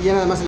y ya nada más